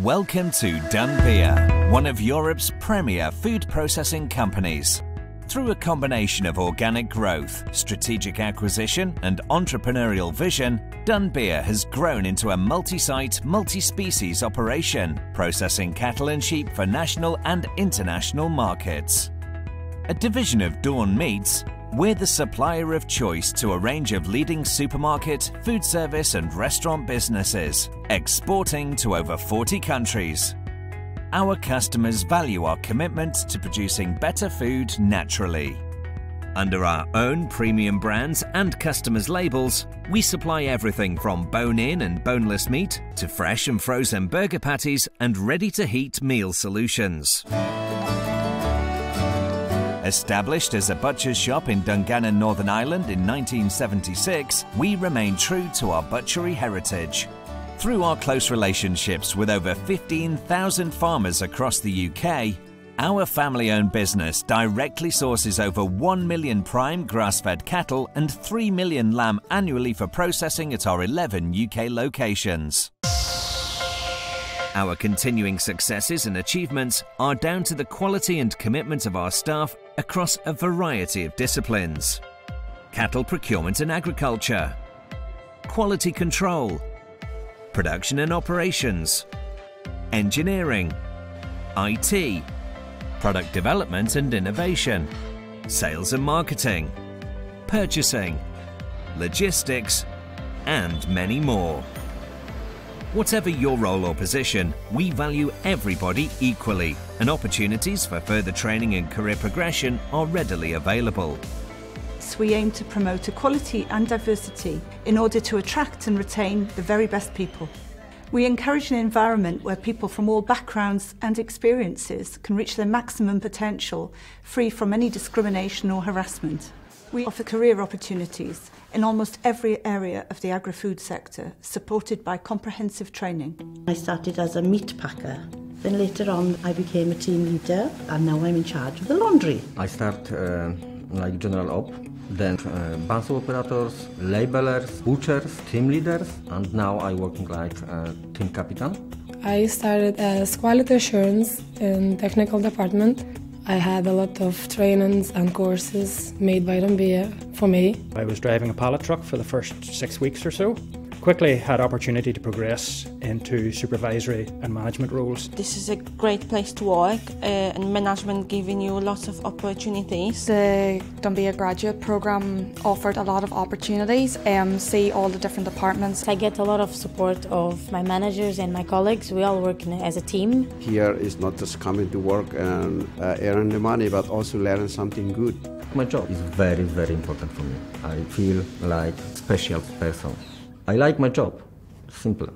Welcome to Dunbia, one of Europe's premier food processing companies. Through a combination of organic growth, strategic acquisition, and entrepreneurial vision, Dunbia has grown into a multi-site, multi-species operation, processing cattle and sheep for national and international markets. A division of Dawn Meats, we're the supplier of choice to a range of leading supermarket, food service and restaurant businesses, exporting to over 40 countries. Our customers value our commitment to producing better food naturally. Under our own premium brands and customers' labels, we supply everything from bone-in and boneless meat to fresh and frozen burger patties and ready-to-heat meal solutions. Established as a butcher's shop in Dungannon, Northern Ireland in 1976, we remain true to our butchery heritage. Through our close relationships with over 15,000 farmers across the UK, our family owned business directly sources over 1 million prime grass fed cattle and 3 million lamb annually for processing at our 11 UK locations. Our continuing successes and achievements are down to the quality and commitment of our staff across a variety of disciplines. Cattle procurement and agriculture, quality control, production and operations, engineering, IT, product development and innovation, sales and marketing, purchasing, logistics, and many more. Whatever your role or position, we value everybody equally, and opportunities for further training and career progression are readily available. So we aim to promote equality and diversity in order to attract and retain the very best people. We encourage an environment where people from all backgrounds and experiences can reach their maximum potential, free from any discrimination or harassment. We offer career opportunities in almost every area of the agri-food sector, supported by comprehensive training. I started as a meat packer. Then later on I became a team leader and now I'm in charge of the laundry. I start uh, like general op, then uh, bus operators, labelers, butchers, team leaders and now I working like uh, team captain. I started as quality assurance in technical department I had a lot of trainings and courses made by Dunbia for me. I was driving a pallet truck for the first six weeks or so quickly had opportunity to progress into supervisory and management roles. This is a great place to work uh, and management giving you lots of opportunities. The Dunbia graduate program offered a lot of opportunities and um, see all the different departments. I get a lot of support of my managers and my colleagues. We all work as a team. Here is not just coming to work and uh, earn the money but also learn something good. My job is very very important for me. I feel like special person. I like my job. Simple.